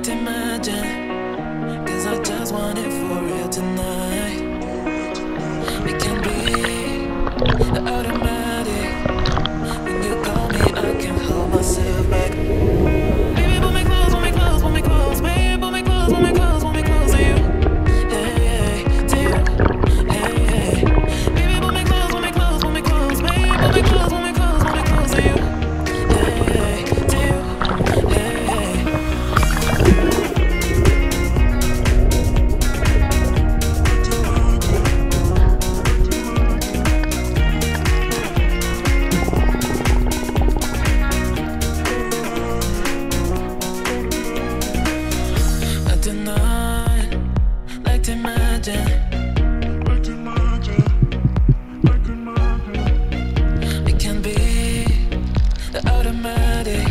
like to imagine. Cause I just want it for It can be automatic.